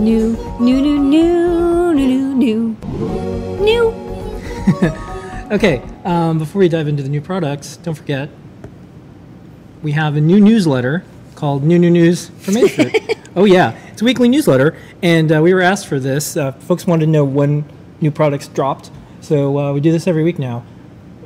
New, new, new, new, new, new, new, new. Okay, um, before we dive into the new products, don't forget we have a new newsletter called New New News from Main oh yeah, it's a weekly newsletter, and uh, we were asked for this. Uh, folks wanted to know when new products dropped, so uh, we do this every week now.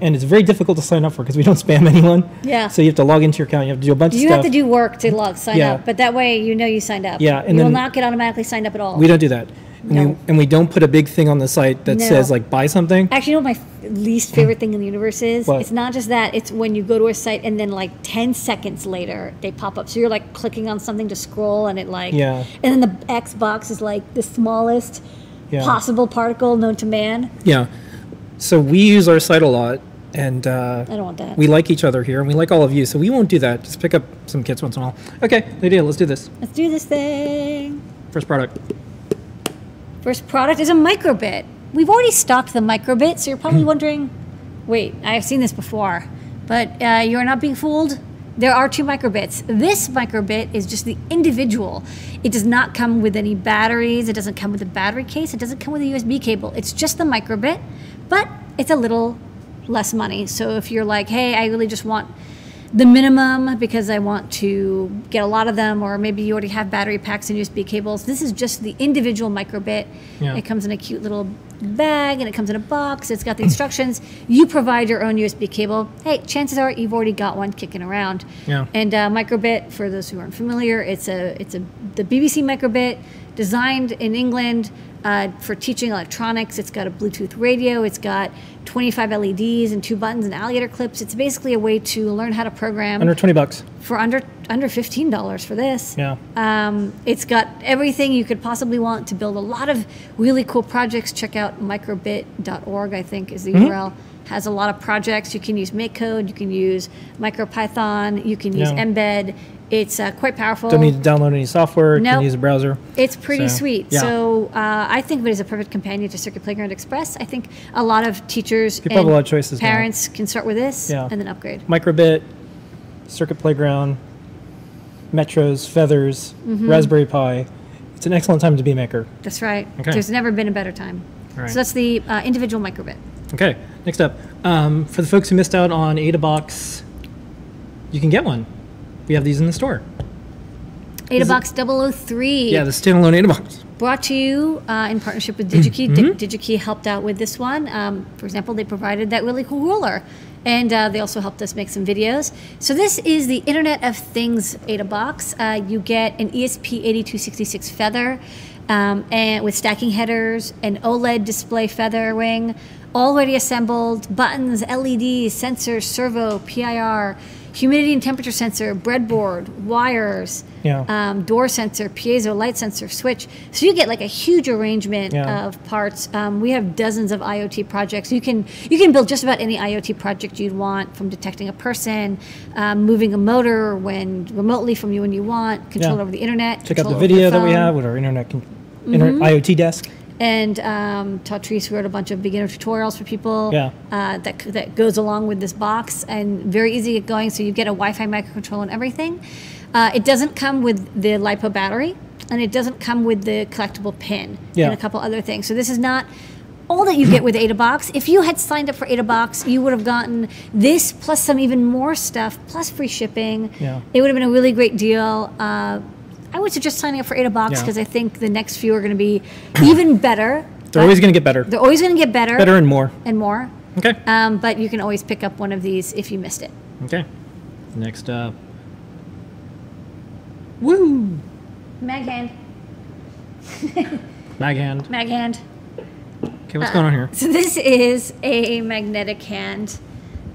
And it's very difficult to sign up for because we don't spam anyone. Yeah. So you have to log into your account. You have to do a bunch You of stuff. You have to do work to log sign Yeah. up, but that way you know you signed up. Yeah, and you will not get automatically signed up at all. we don't do that. And, we, No. and we don't put a big thing on the site that No. says like buy something. Actually, you know what my f- least favorite thing in the universe is? What? It's not just that, it's when you go to a site and then like 10 seconds later they pop up. So you're like clicking on something to scroll and it like, Yeah. and then the X box is like the smallest Yeah. possible particle known to man. Yeah. So we use our site a lot, and uh, I don't want that. we like each other here, and we like all of you. So we won't do that. Just pick up some kits once in a while. Okay, good deal. Let's do this. Let's do this thing. First product. First product is a microbit. We've already stocked the microbit, so you're probably wondering, wait, I've seen this before, but uh, you're not being fooled. There are two microbits. This microbit is just the individual. It does not come with any batteries. It doesn't come with a battery case. It doesn't come with a USB cable. It's just the microbit, but it's a little less money. So if you're like, hey, I really just want the minimum because I want to get a lot of them, or maybe you already have battery packs and USB cables. This is just the individual microbit. Yeah. It comes in a cute little bag and it comes in a box. It's got the instructions. You provide your own USB cable. Hey, chances are you've already got one kicking around. Yeah. And uh, microbit, for those who aren't familiar, it's a it's a the BBC microbit designed in England uh, for teaching electronics. It's got a Bluetooth radio. It's got 25 LEDs and two buttons and alligator clips. It's basically a way to learn how to program Under 20 bucks. for under under fifteen dollars for this. Yeah. Um, it's got everything you could possibly want to build a lot of really cool projects. Check out microbit.org. I think is the Mm-hmm. URL. Has a lot of projects. You can use MakeCode. You can use MicroPython. You can use Yeah. mbed. It's uh, quite powerful. Don't need to download any software. Nope. Can use a browser. It's pretty So, sweet. yeah. So uh, I think of it as a perfect companion to Circuit Playground Express. I think a lot of teachers People have a lot of choices now. parents can start with this Yeah. and then upgrade. Microbit, Circuit Playground, Metros, Feathers, Mm-hmm. Raspberry Pi. It's an excellent time to be a maker. That's right. Okay. There's never been a better time. Right. So that's the uh, individual microbit. Okay, next up. Um, for the folks who missed out on AdaBox, you can get one. We have these in the store. AdaBox 003. Yeah, the standalone AdaBox. Brought to you uh, in partnership with DigiKey. Mm-hmm. Di- DigiKey helped out with this one. Um, for example, they provided that really cool ruler. And uh, they also helped us make some videos. So this is the Internet of Things AdaBox. Uh, you get an ESP8266 feather um, and with stacking headers, an OLED display feather wing, already assembled, buttons, LEDs, sensors, servo, PIR, humidity and temperature sensor, breadboard, wires, Yeah. um, door sensor, piezo, light sensor, switch. So you get like a huge arrangement Yeah. of parts. Um, we have dozens of IoT projects. You can you can build just about any IoT project you'd want, from detecting a person, um, moving a motor when remotely from you when you want, control Yeah. over the internet. Check out the video that we have with our internet, con- internet IoT desk. And um, Todd Treece wrote a bunch of beginner tutorials for people Yeah. uh, that, that goes along with this box and very easy to get going. So you get a Wi-Fi microcontroller and everything. Uh, it doesn't come with the LiPo battery and it doesn't come with the collectible pin Yeah. and a couple other things. So this is not all that you get with AdaBox. If you had signed up for AdaBox, you would have gotten this plus some even more stuff plus free shipping. Yeah. It would have been a really great deal. Uh, I would suggest signing up for AdaBox Yeah. because I think the next few are going to be even better. They're always going to get better. They're always going to get better, Better and more. and more. Okay. Um, but you can always pick up one of these if you missed it. Okay. Next up. Woo! Mag hand. Mag hand. Mag hand. Okay, what's going on here? So this is a magnetic hand.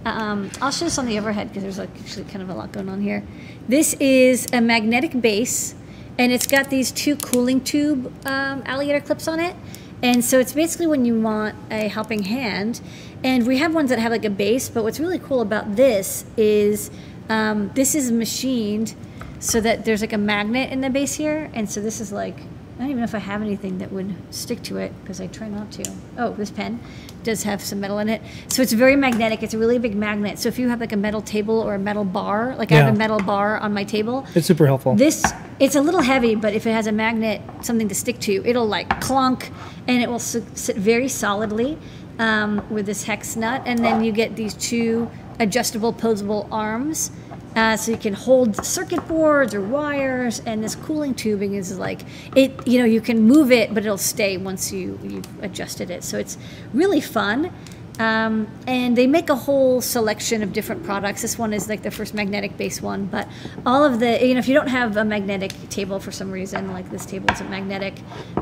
Um, I'll show this on the overhead because there's like actually kind of a lot going on here. This is a magnetic base, and it's got these two cooling tube um, alligator clips on it. And so it's basically when you want a helping hand. And we have ones that have like a base, but what's really cool about this is um, this is machined so that there's like a magnet in the base here. And so this is like I don't even know if I have anything that would stick to it because I try not to. Oh, this pen does have some metal in it. So it's very magnetic. It's a really big magnet. So if you have like a metal table or a metal bar, like I have a metal bar on my table, It's super helpful. this it's a little heavy, but if it has a magnet, something to stick to, it'll like clunk, and it will s- sit very solidly um, with this hex nut. And then you get these two adjustable, posable arms, uh, so you can hold circuit boards or wires. And this cooling tubing is like it. You know, you can move it, but it'll stay once you you've adjusted it. So it's really fun. Um, and they make a whole selection of different products. This one is like the first magnetic base one, but all of the, you know, if you don't have a magnetic table for some reason, like this table isn't magnetic,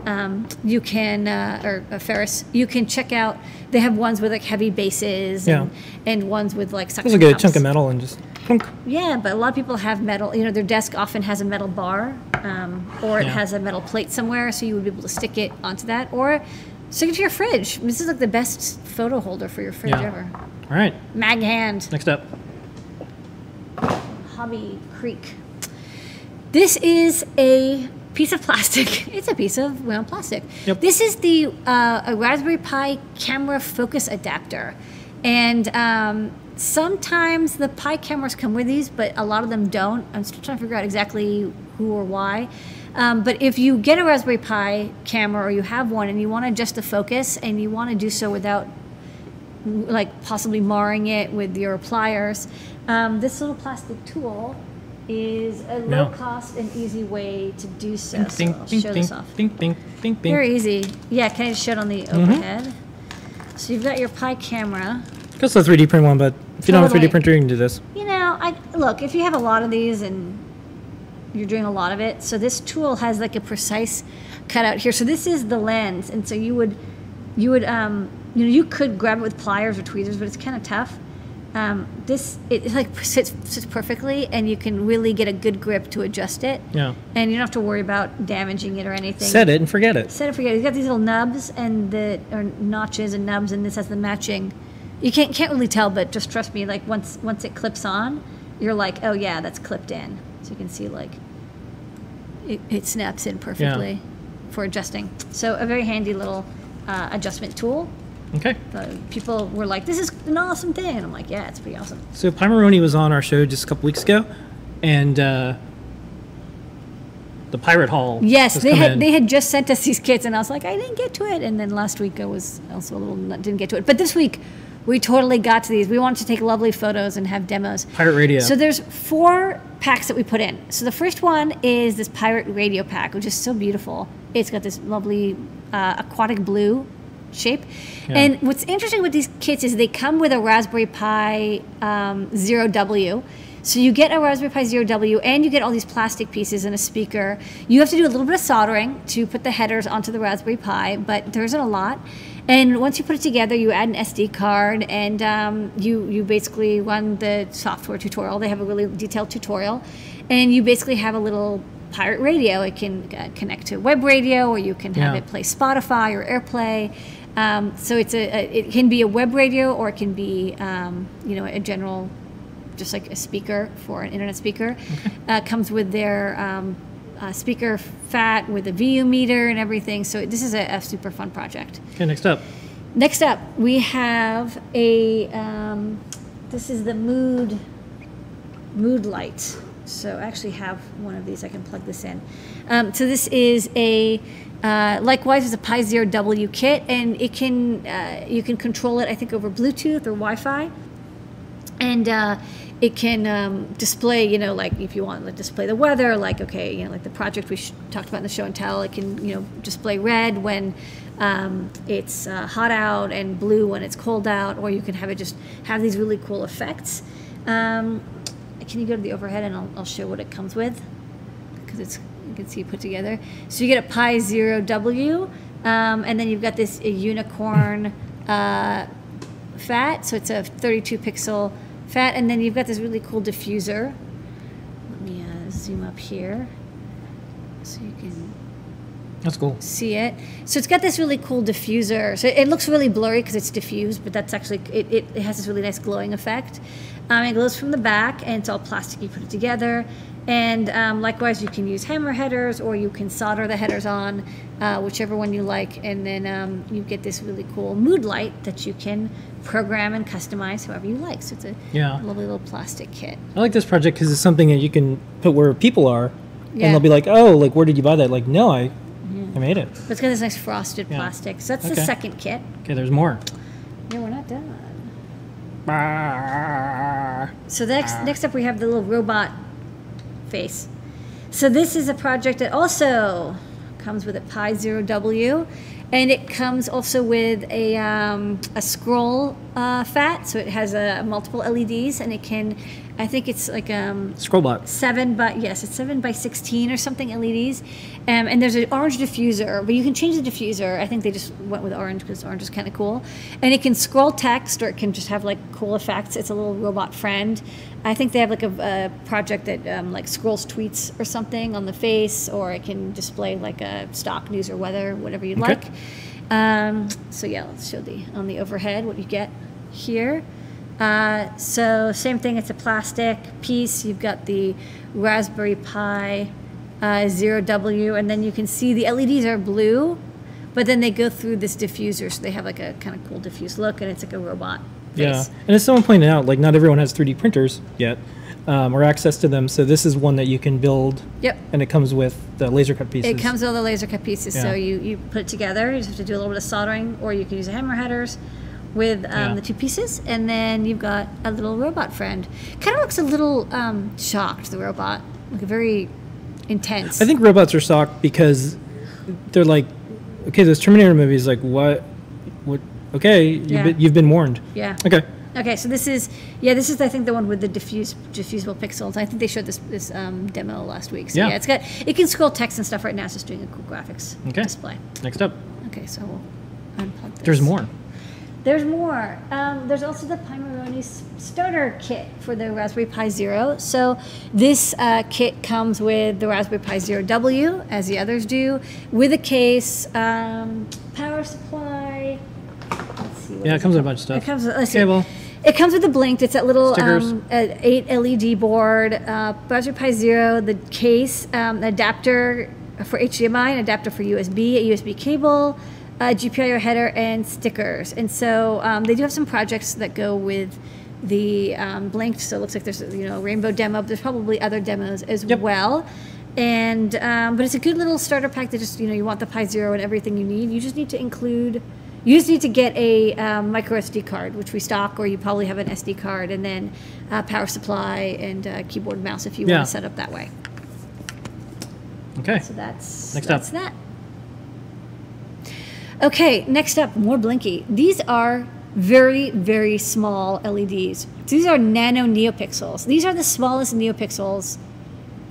um, you can, uh, or a Ferris, you can check out, they have ones with like heavy bases and, and ones with like suction There's a good cups. chunk of metal and just clunk. Yeah, but a lot of people have metal. You know, their desk often has a metal bar, um, or it Yeah. has a metal plate somewhere, so you would be able to stick it onto that, or stick it to your fridge. This is like the best photo holder for your fridge Yeah. ever. All right, Mag hand, next up. Hobby Creek. This is a piece of plastic. It's a piece of well plastic. Yep. This is the uh, a Raspberry Pi camera focus adapter, and um, sometimes the Pi cameras come with these, but a lot of them don't. I'm still trying to figure out exactly who or why. Um, but if you get a Raspberry Pi camera or you have one and you want to adjust the focus and you want to do so without like possibly marring it with your pliers. Um, this little plastic tool is a low cost and easy way to do so. Bing, so I'll show this off. bing, bing, bing, bing. Very easy. Yeah, can I just show it on the Mm-hmm. overhead? So you've got your Pi camera. Just a 3D print one, but if you don't have a 3D printer, you can do this. You know, I look if you have a lot of these and you're doing a lot of it. So this tool has like a precise cutout here. So this is the lens, and so you would, you would, um, you know, you could grab it with pliers or tweezers, but it's kind of tough. Um, this it, like sits sits perfectly, and you can really get a good grip to adjust it. Yeah. And you don't have to worry about damaging it or anything. Set it and forget it. Set it forget. it. You've got these little nubs and the or notches and nubs, and this has the matching. You can't can't really tell, but just trust me. Like once once it clips on, you're like, oh yeah, that's clipped in. So you can see like it, it snaps in perfectly for adjusting. So a very handy little uh, adjustment tool. Okay. People were like, this is an awesome thing, and I'm like, yeah, it's pretty awesome. So Pimoroni was on our show just a couple weeks ago, and uh, the Pirate Hall. Yes, they had in. they had just sent us these kits, and I was like, I didn't get to it. And then last week I was also a little didn't get to it, but this week we totally got to these. We wanted to take lovely photos and have demos. Pirate Radio. So there's four packs that we put in. So the first one is this pirate radio pack, which is so beautiful. It's got this lovely uh, aquatic blue shape. Yeah. And what's interesting with these kits is they come with a Raspberry Pi um, Zero W. So you get a Raspberry Pi Zero W and you get all these plastic pieces and a speaker. You have to do a little bit of soldering to put the headers onto the Raspberry Pi, but there isn't a lot. And once you put it together, you add an SD card and um, you, you basically run the software tutorial. They have a really detailed tutorial. And you basically have a little pirate radio. It can uh, connect to web radio or you can have Yeah. it play Spotify or AirPlay. Um, so it's a, a it can be a web radio or it can be um, you know a general just like a speaker for an internet speaker. Uh, comes with their um, uh, speaker pHAT with a VU meter and everything. So this is a, a super fun project. Okay, next up. Next up, we have a. Um, this is the mood mood light. So I actually have one of these. I can plug this in. Um, so this is a. Uh, likewise, it's a Pi Zero W kit, and it can uh, you can control it. I think over Bluetooth or Wi-Fi, and uh, it can um, display. You know, like if you want to display the weather, like okay, you know, like the project we talked about in the show and tell. It can you know display red when um, it's uh, hot out and blue when it's cold out, or you can have it just have these really cool effects. Um, can you go to the overhead and I'll, I'll show what it comes with because it's you can see put together. So you get a Pi Zero W, um, and then you've got this unicorn uh, pHAT. So it's a 32 pixel pHAT, and then you've got this really cool diffuser. Let me uh, zoom up here so you can That's cool. see it. So it's got this really cool diffuser. So it looks really blurry because it's diffused, but that's actually it, it, it has this really nice glowing effect. Um, it glows from the back, and it's all plastic. You put it together, and um, likewise, you can use hammer headers, or you can solder the headers on, uh, whichever one you like, and then um, you get this really cool mood light that you can program and customize however you like. So it's a Yeah. lovely little plastic kit. I like this project because it's something that you can put where people are, Yeah. and they'll be like, "Oh, like where did you buy that?" Like, no, I, I made it. But it's got this nice frosted Yeah. plastic. So that's the second kit. Okay, there's more. Yeah, we're not done. So next, next up we have the little robot face. So this is a project that also comes with a Pi Zero W, and it comes also with a um, a scroll uh, pHAT. So it has uh, multiple LEDs, and it can, I think it's like um, Scrollbot. seven by yes, it's seven by sixteen or something LEDs, um, and there's an orange diffuser, but you can change the diffuser. I think they just went with orange because orange is kind of cool, and it can scroll text or it can just have like cool effects. It's a little robot friend. I think they have like a, a project that um, like scrolls tweets or something on the face, or it can display like a stock news or weather, whatever you'd Okay. like. Um, so yeah, let's show the on the overhead what you get here. Uh, so same thing. It's a plastic piece. You've got the Raspberry Pi uh, Zero W, and then you can see the LEDs are blue, but then they go through this diffuser, so they have like a kind of cool diffuse look, and it's like a robot. Yeah, and as someone pointed out, like not everyone has 3D printers yet, um, or access to them. So this is one that you can build, Yep. and it comes with the laser cut pieces. It comes with all the laser cut pieces, so you, you put it together. You just have to do a little bit of soldering, or you can use a hammer headers with um, Yeah. the two pieces, and then you've got a little robot friend. Kind of looks a little um, shocked, the robot, like a very intense. I think robots are shocked because they're like, okay, those Terminator movies, like what, what? Okay, you've, Yeah. been, you've been warned. Yeah. Okay. Okay, so this is yeah, this is I think the one with the diffuse diffusible pixels. I think they showed this this um, demo last week. So Yeah. yeah. it's got it can scroll text and stuff right now. It's just doing a cool graphics Okay. display. Next up, Okay, so we'll unplug this. there's more. There's more. Um, there's also the Pimoroni s- starter kit for the Raspberry Pi Zero. So this uh, kit comes with the Raspberry Pi Zero W, as the others do, with a case, um, power supply. Let's see. Yeah, it comes with a bunch of stuff. It comes. With, let's see. Cable. It comes with the Blinkt. It's that little um, eight LED board, uh, Raspberry Pi Zero, the case, um, adapter for HDMI, an adapter for USB, a USB cable, a GPIO header, and stickers. And so um, they do have some projects that go with the um, Blinkt. So it looks like there's you know a rainbow demo. But there's probably other demos as Yep. well. And um, but it's a good little starter pack that just you know you want the Pi Zero and everything you need. You just need to include. You just need to get a um, micro SD card, which we stock, or you probably have an SD card, and then uh, power supply and uh, keyboard and mouse if you Yeah. want to set up that way. Okay. So that's Next that's up. that. Okay, next up, more Blinky. These are very, very small LEDs. These are nano neopixels. These are the smallest neopixels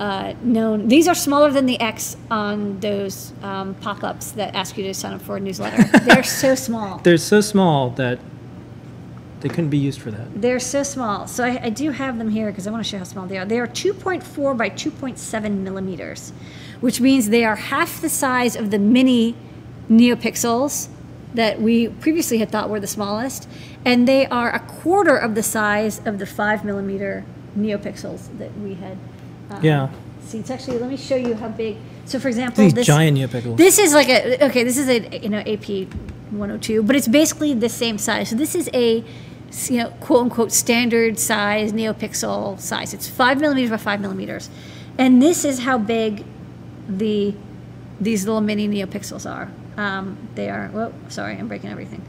uh, known. These are smaller than the X on those um, pop-ups that ask you to sign up for a newsletter. They're so small. They're so small that they couldn't be used for that. They're so small. So I, I do have them here because I want to show how small they are. They are 2.4 by 2.7 millimeters, which means they are half the size of the mini neopixels that we previously had thought were the smallest, and they are a quarter of the size of the 5 millimeter neopixels that we had um, Yeah. seen. So actually, let me show you how big. So for example, These this giant neopixels. this is like a okay. This is a you know AP 102, but it's basically the same size. So this is a you know quote unquote standard size neopixel size. It's five millimeters by five millimeters, and this is how big the these little mini neopixels are. Um, they are. Whoa, sorry, I'm breaking everything.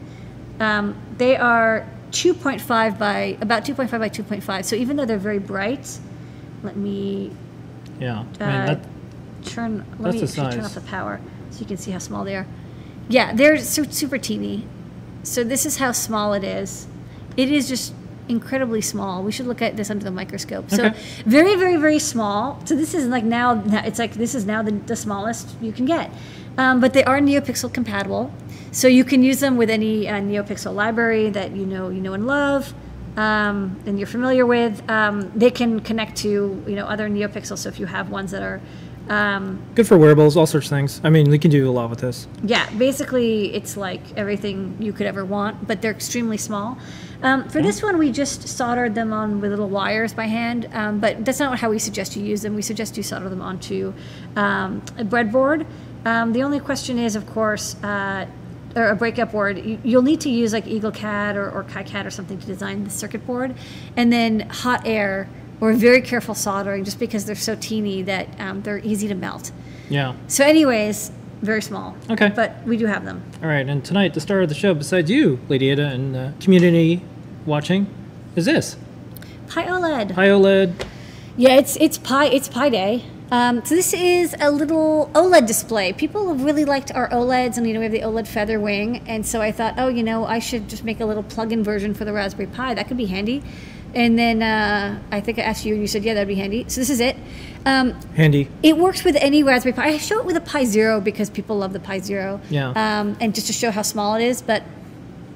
Um, they are 2.5 by about 2.5 by 2.5. So even though they're very bright, let me yeah. I mean, uh, that, turn. Let that's me turn off the power so you can see how small they are. Yeah, they're su- super teeny. So this is how small it is. It is just incredibly small. We should look at this under the microscope. So Okay. very, very, very small. So this is like now. now- It's like this is now the, the smallest you can get. Um, but they are NeoPixel compatible, so you can use them with any uh, NeoPixel library that you know you know and love. Um, and you're familiar with, um, they can connect to you know other NeoPixels. So if you have ones that are Um, Good for wearables, all sorts of things. I mean, we can do a lot with this. yeah, basically it's like everything you could ever want, but they're extremely small. Um, for this one, we just soldered them on with little wires by hand, um, but that's not how we suggest you use them. We suggest you solder them onto um, a breadboard. Um, the only question is, of course, uh, or a breakup board, you, you'll need to use like EagleCAD or, or KiCad or something to design the circuit board, and then hot air or very careful soldering, just because they're so teeny that um, they're easy to melt. Yeah. So, anyways, very small. Okay. But we do have them. All right, and tonight, the star of the show, besides you, Lady Ada, and uh, community watching, is this Pi OLED. High OLED. Yeah, it's it's Pi it's Pi Day. Um, so this is a little OLED display. People have really liked our OLEDs, and you know we have the OLED Feather Wing, and so I thought, oh, you know, I should just make a little plug-in version for the Raspberry Pi. That could be handy. And then uh, I think I asked you, and you said, yeah, that'd be handy. So this is it. Um, Handy. it works with any Raspberry Pi. I show it with a Pi Zero because people love the Pi Zero. Yeah. Um, and just to show how small it is, but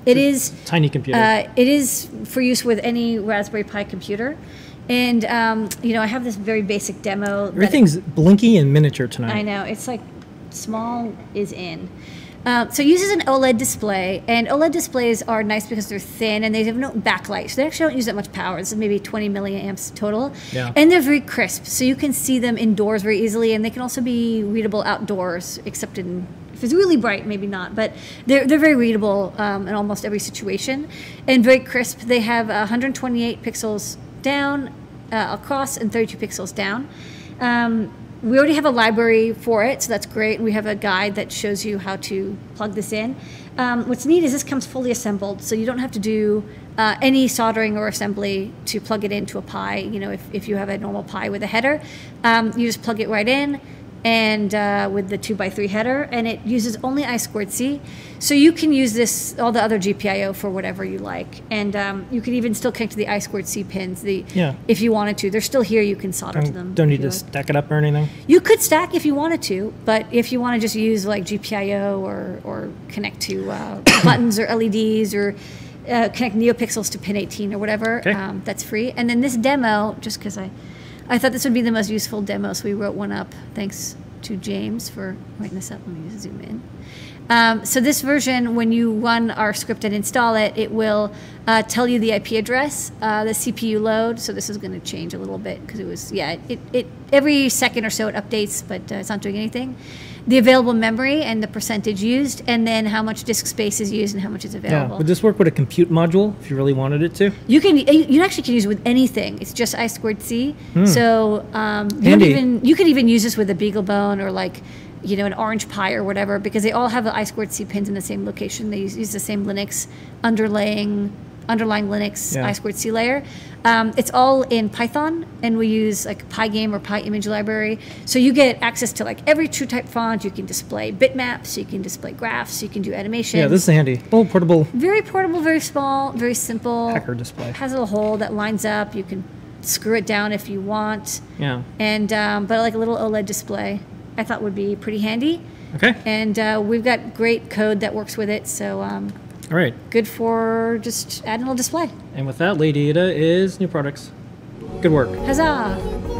it is. Tiny computer. Uh, it is for use with any Raspberry Pi computer. And, um, you know, I have this very basic demo. Everything's blinky and miniature tonight. I know. It's like small is in. Um, so it uses an OLED display, and OLED displays are nice because they're thin and they have no backlight, so they actually don't use that much power. This is maybe 20 milliamps total, Yeah. and they're very crisp, so you can see them indoors very easily, and they can also be readable outdoors, except in if it's really bright, maybe not, but they're they're very readable um, in almost every situation, and very crisp. They have 128 pixels down uh, across and 32 pixels down. Um, we already have a library for it, so that's great. We have a guide that shows you how to plug this in. Um, what's neat is this comes fully assembled, so you don't have to do uh, any soldering or assembly to plug it into a Pi. You know, if, if you have a normal Pi with a header, um, you just plug it right in and uh, with the 2x3 header, and it uses only I squared C. So you can use this, all the other GPIO for whatever you like. And um, you can even still connect to the I squared C pins the, Yeah. if you wanted to. They're still here, you can solder to them. Don't, need to like. stack it up or anything. You could stack if you wanted to, but if you want to just use like GPIO or, or connect to uh, buttons or LEDs or uh, connect NeoPixels to pin 18 or whatever, Okay. um, that's free. And then this demo, just because I, I thought this would be the most useful demo, so we wrote one up. Thanks to James for writing this up. Let me zoom in. Um, so this version, when you run our script and install it, it will uh, tell you the IP address, uh, the CPU load. So this is going to change a little bit because it was yeah, it, it every second or so it updates, but uh, it's not doing anything. The available memory and the percentage used, and then how much disk space is used and how much is Yeah. available. Would this work with a compute module if you really wanted it to? You can you actually can use it with anything. It's just I squared C. So um, you Hmm. Even you could even use this with a BeagleBone or like you know an Orange Pi or whatever because they all have the I squared C pins in the same location. They use, use the same Linux underlaying underlying Linux Yeah. I squared C layer. Um, it's all in Python, and we use like Pygame or PyImage library. So you get access to like every TrueType font. You can display bitmaps. You can display graphs. You can do animation. Yeah, this is handy. Little portable very portable, very small, very simple hacker display. has a little hole that lines up. You can screw it down if you want, Yeah. and um, but like a little OLED display, I thought would be pretty handy. Okay. And uh, we've got great code that works with it, so um, All right. good for just adding a little display. And with that, Lady Ada is new products. Good work. Huzzah!